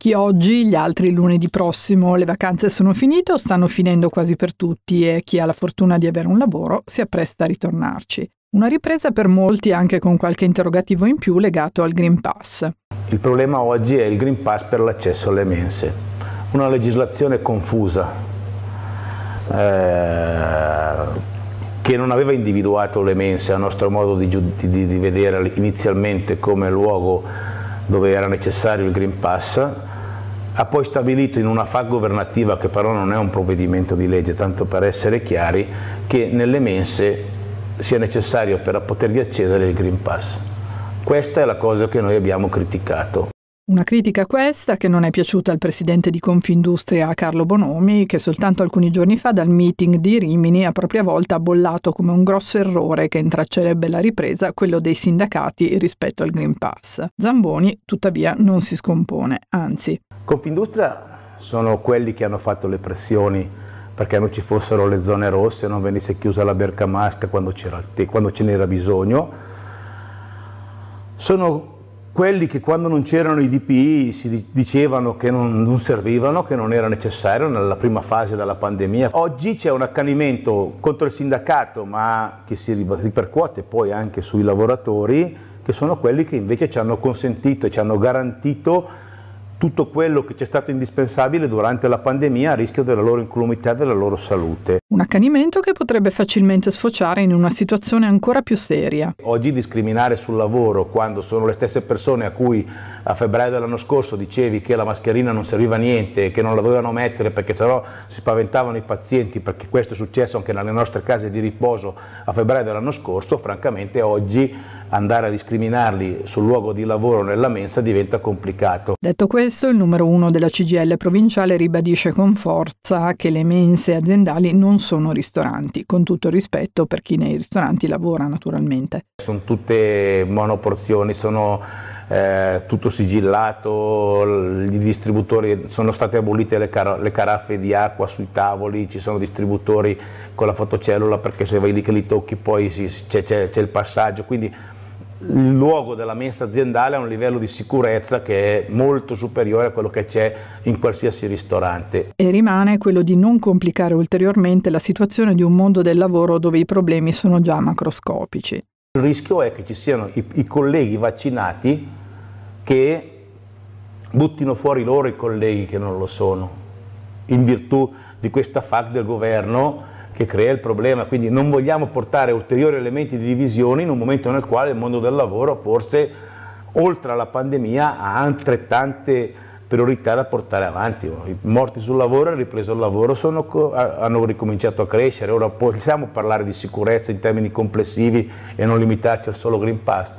Chi oggi, gli altri lunedì prossimo, le vacanze sono finite o stanno finendo quasi per tutti e chi ha la fortuna di avere un lavoro si appresta a ritornarci. Una ripresa per molti anche con qualche interrogativo in più legato al Green Pass. Il problema oggi è il Green Pass per l'accesso alle mense. Una legislazione confusa eh, che non aveva individuato le mense a nostro modo di, di, di vedere inizialmente come luogo dove era necessario il Green Pass, ha poi stabilito in una FAC governativa, che però non è un provvedimento di legge, tanto per essere chiari, che nelle mense sia necessario per potervi accedere il Green Pass. Questa è la cosa che noi abbiamo criticato. Una critica questa che non è piaciuta al presidente di Confindustria Carlo Bonomi, che soltanto alcuni giorni fa dal meeting di Rimini a propria volta ha bollato come un grosso errore che intraccerebbe la ripresa quello dei sindacati rispetto al Green Pass. Zamboni tuttavia non si scompone, anzi. Confindustria sono quelli che hanno fatto le pressioni perché non ci fossero le zone rosse, non venisse chiusa la bergamasca quando, quando ce n'era bisogno. Sono quelli che quando non c'erano i DPI si dicevano che non, non, servivano, che non era necessario nella prima fase della pandemia. Oggi c'è un accanimento contro il sindacato, ma che si ripercuote poi anche sui lavoratori, che sono quelli che invece ci hanno consentito e ci hanno garantito tutto quello che ci è stato indispensabile durante la pandemia a rischio della loro incolumità e della loro salute. Un accanimento che potrebbe facilmente sfociare in una situazione ancora più seria. Oggi discriminare sul lavoro quando sono le stesse persone a cui a febbraio dell'anno scorso dicevi che la mascherina non serviva a niente, che non la dovevano mettere perché sennò si spaventavano i pazienti, perché questo è successo anche nelle nostre case di riposo a febbraio dell'anno scorso, francamente oggi andare a discriminarli sul luogo di lavoro nella mensa diventa complicato. Detto questo, il numero uno della CGL provinciale ribadisce con forza che le mense aziendali non sono ristoranti, con tutto rispetto per chi nei ristoranti lavora naturalmente. Sono tutte monoporzioni, sono eh, tutto sigillato, i distributori, sono state abolite le, car le, caraffe di acqua sui tavoli, ci sono distributori con la fotocellula perché se vai lì che li tocchi poi c'è il passaggio, quindi il luogo della mensa aziendale ha un livello di sicurezza che è molto superiore a quello che c'è in qualsiasi ristorante. E rimane quello di non complicare ulteriormente la situazione di un mondo del lavoro dove i problemi sono già macroscopici. Il rischio è che ci siano i, i colleghi vaccinati che buttino fuori loro i colleghi che non lo sono, in virtù di questa FAC del governo che crea il problema, quindi non vogliamo portare ulteriori elementi di divisione in un momento nel quale il mondo del lavoro forse oltre alla pandemia ha altrettante priorità da portare avanti. I morti sul lavoro e il ripreso al lavoro sono, hanno ricominciato a crescere, ora possiamo parlare di sicurezza in termini complessivi e non limitarci al solo Green Pass